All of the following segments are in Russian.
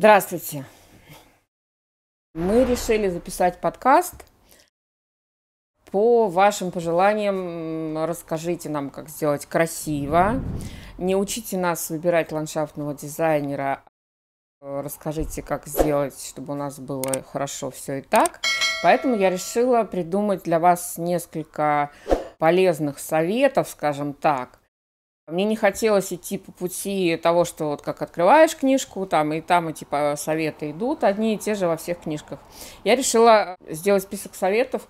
Здравствуйте. Мы решили записать подкаст по вашим пожеланиям. Расскажите нам, как сделать красиво. Не учите нас выбирать ландшафтного дизайнера. Расскажите, как сделать, чтобы у нас было хорошо все и так. Поэтому я решила придумать для вас несколько полезных советов, скажем так, мне не хотелось идти по пути того, что вот как открываешь книжку, там и там и типа советы идут, одни и те же во всех книжках. Я решила сделать список советов,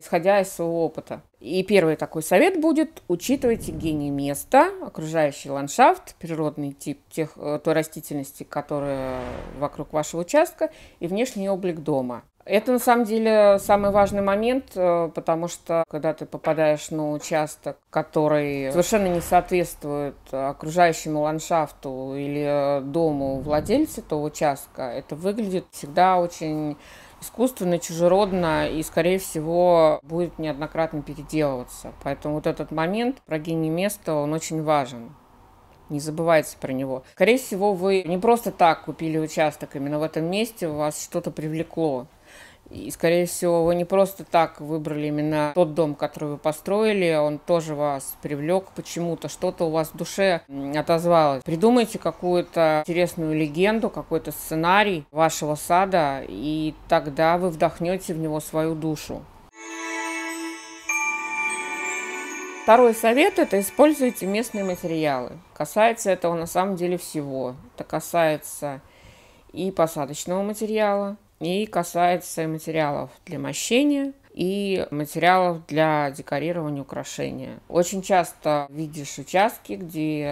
исходя из своего опыта. И первый такой совет будет – учитывайте гений места, окружающий ландшафт, природный тип тех, э, той растительности, которая вокруг вашего участка, и внешний облик дома. Это на самом деле самый важный момент, э, потому что когда ты попадаешь на участок, который совершенно не соответствует окружающему ландшафту или дому владельца этого участка, это выглядит всегда очень искусственно, чужеродно и, скорее всего, будет неоднократно переделываться. Поэтому вот этот момент про гений места, он очень важен. Не забывайте про него. Скорее всего, вы не просто так купили участок именно в этом месте, вас что-то привлекло. И, скорее всего, вы не просто так выбрали именно тот дом, который вы построили, он тоже вас привлек почему-то, что-то у вас в душе отозвалось. Придумайте какую-то интересную легенду, какой-то сценарий вашего сада, и тогда вы вдохнете в него свою душу. Второй совет – это используйте местные материалы. Касается этого на самом деле всего. Это касается и посадочного материала, и касается материалов для мощения и материалов для декорирования украшения. Очень часто видишь участки, где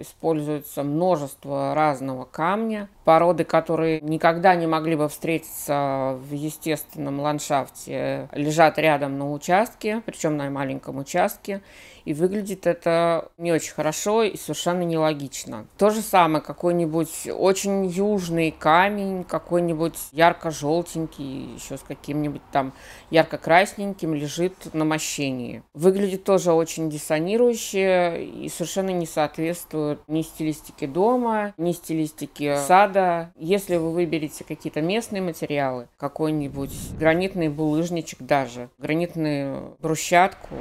используется множество разного камня, породы, которые никогда не могли бы встретиться в естественном ландшафте, лежат рядом на участке, причем на маленьком участке, и выглядит это не очень хорошо и совершенно нелогично. То же самое, какой-нибудь очень южный камень, какой-нибудь ярко-желтенький, еще с каким-нибудь там ярко-красненьким лежит на мощении. Выглядит тоже очень диссонирующе и совершенно не соответствует ни стилистике дома, ни стилистике сада. Если вы выберете какие-то местные материалы, какой-нибудь гранитный булыжничек даже, гранитную брусчатку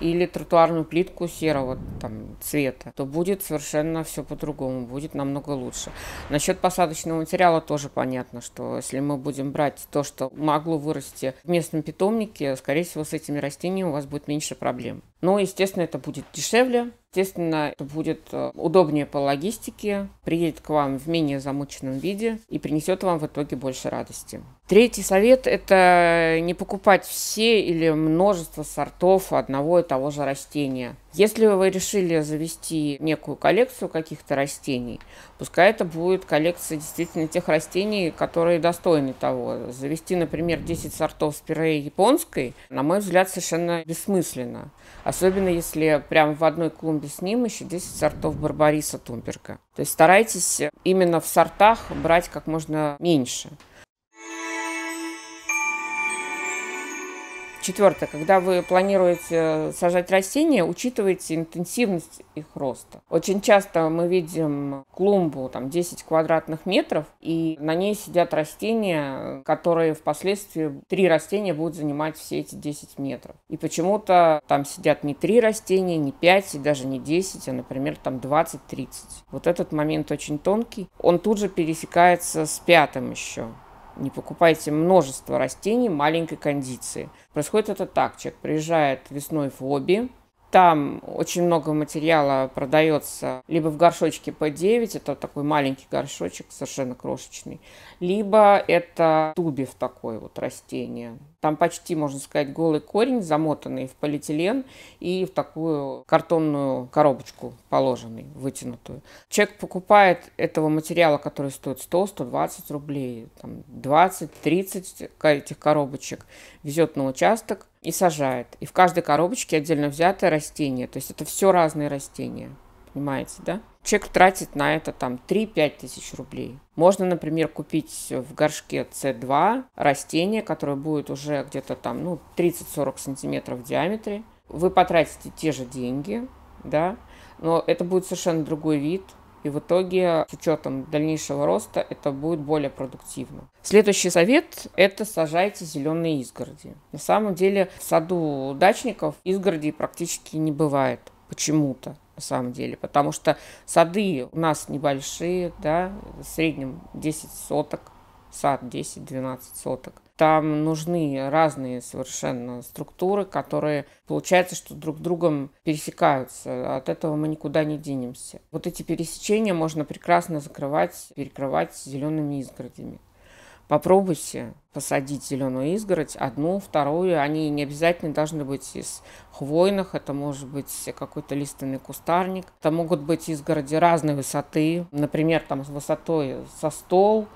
или тротуарную плитку серого там, цвета, то будет совершенно все по-другому, будет намного лучше. Насчет посадочного материала тоже понятно, что если мы будем брать то, что могло вырасти в местном питомнике, скорее всего, с этими растениями у вас будет меньше проблем. Но, естественно, это будет дешевле, естественно, это будет э, удобнее по логистике, приедет к вам в менее замученном виде и принесет вам в итоге больше радости. Третий совет – это не покупать все или множество сортов одного и того же растения. Если вы решили завести некую коллекцию каких-то растений, пускай это будет коллекция действительно тех растений, которые достойны того. Завести, например, 10 сортов спиреи японской, на мой взгляд, совершенно бессмысленно. Особенно если прямо в одной клумбе с ним еще 10 сортов барбариса тумберга. То есть старайтесь именно в сортах брать как можно меньше. Четвертое. Когда вы планируете сажать растения, учитывайте интенсивность их роста. Очень часто мы видим клумбу там 10 квадратных метров, и на ней сидят растения, которые впоследствии, три растения будут занимать все эти 10 метров. И почему-то там сидят не три растения, не 5 и даже не 10, а, например, там 20-30. Вот этот момент очень тонкий. Он тут же пересекается с пятым еще. Не покупайте множество растений маленькой кондиции. Происходит это так. Человек приезжает весной в Оби, там очень много материала продается либо в горшочке P9, это такой маленький горшочек, совершенно крошечный, либо это тубев такой вот растение. Там почти, можно сказать, голый корень, замотанный в полиэтилен и в такую картонную коробочку положенный, вытянутую. Человек покупает этого материала, который стоит 100-120 рублей, там 20-30 этих коробочек, везет на участок, и сажает. И в каждой коробочке отдельно взятое растение. То есть это все разные растения. Понимаете, да? Человек тратит на это там 3-5 тысяч рублей. Можно, например, купить в горшке С2 растение, которое будет уже где-то там ну, 30-40 сантиметров в диаметре. Вы потратите те же деньги, да, но это будет совершенно другой вид, и в итоге с учетом дальнейшего роста это будет более продуктивно. Следующий совет – это сажайте зеленые изгороди. На самом деле в саду дачников изгородей практически не бывает почему-то на самом деле, потому что сады у нас небольшие, да, в среднем 10 соток, сад 10-12 соток. Там нужны разные совершенно структуры, которые получается, что друг другом пересекаются. От этого мы никуда не денемся. Вот эти пересечения можно прекрасно закрывать, перекрывать зелеными изгородями. Попробуйте посадить зеленую изгородь, одну, вторую. Они не обязательно должны быть из хвойных, это может быть какой-то лиственный кустарник. Это могут быть изгороди разной высоты, например, там с высотой со стол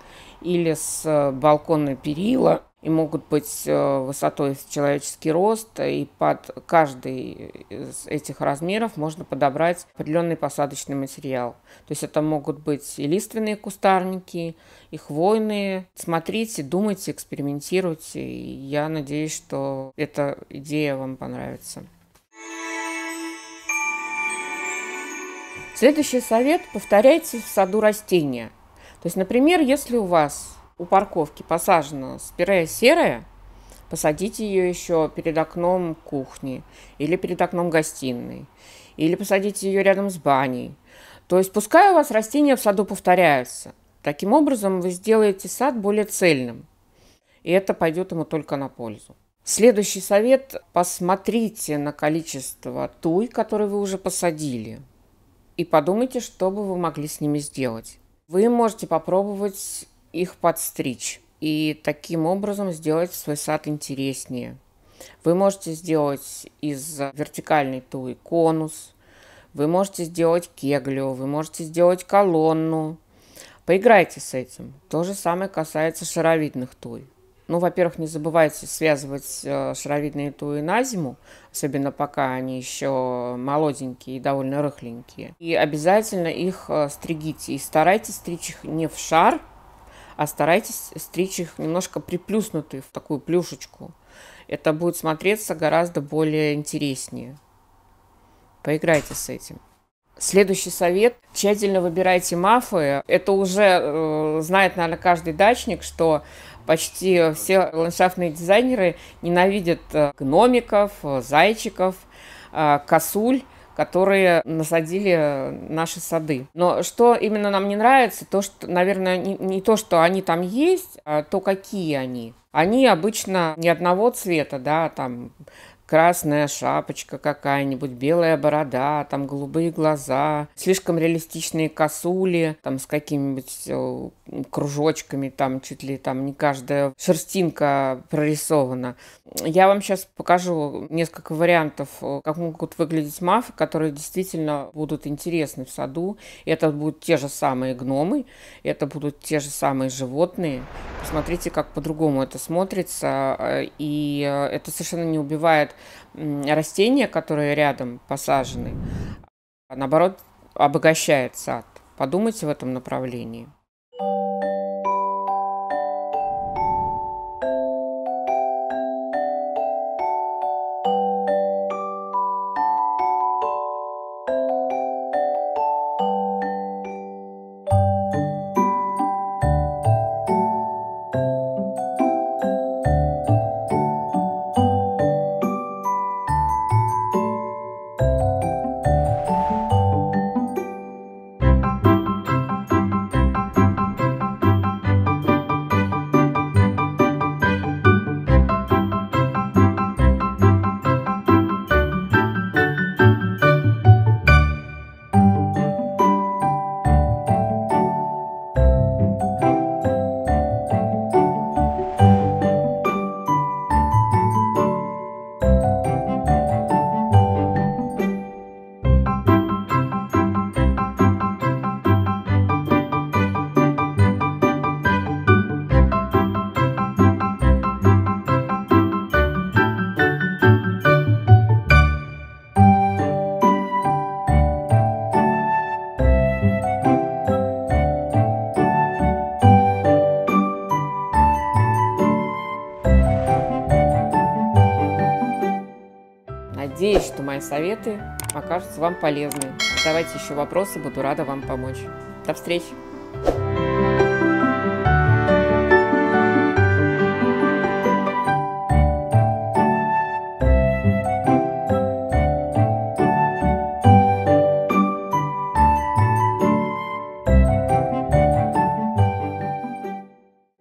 или с балконной перила и могут быть э, высотой в человеческий рост, и под каждый из этих размеров можно подобрать определенный посадочный материал. То есть это могут быть и лиственные кустарники, и хвойные. Смотрите, думайте, экспериментируйте. И я надеюсь, что эта идея вам понравится. Следующий совет – повторяйте в саду растения. То есть, например, если у вас у парковки посажена спирея серая, посадите ее еще перед окном кухни или перед окном гостиной, или посадите ее рядом с баней. То есть пускай у вас растения в саду повторяются. Таким образом вы сделаете сад более цельным, и это пойдет ему только на пользу. Следующий совет – посмотрите на количество туй, которые вы уже посадили, и подумайте, что бы вы могли с ними сделать. Вы можете попробовать их подстричь и таким образом сделать свой сад интереснее. Вы можете сделать из вертикальной туи конус, вы можете сделать кеглю, вы можете сделать колонну. Поиграйте с этим. То же самое касается шаровидных туй. Ну, во-первых, не забывайте связывать э, шаровидные туи на зиму, особенно пока они еще молоденькие и довольно рыхленькие. И обязательно их э, стригите. И старайтесь стричь их не в шар, а старайтесь стричь их немножко приплюснутые в такую плюшечку. Это будет смотреться гораздо более интереснее. Поиграйте с этим. Следующий совет. Тщательно выбирайте мафы. Это уже э, знает, наверное, каждый дачник, что почти все ландшафтные дизайнеры ненавидят э, гномиков, зайчиков, э, косуль которые насадили наши сады. Но что именно нам не нравится, то, что, наверное, не, не то, что они там есть, а то, какие они. Они обычно не одного цвета, да, там красная шапочка какая-нибудь, белая борода, там голубые глаза, слишком реалистичные косули, там с какими-нибудь э, кружочками, там чуть ли там не каждая шерстинка прорисована. Я вам сейчас покажу несколько вариантов, э, как могут выглядеть мафы, которые действительно будут интересны в саду. Это будут те же самые гномы, это будут те же самые животные. Посмотрите, как по-другому это смотрится, э, и это совершенно не убивает растения, которые рядом посажены, наоборот, обогащает сад. Подумайте в этом направлении. Мои советы окажутся вам полезны. Задавайте еще вопросы, буду рада вам помочь. До встречи!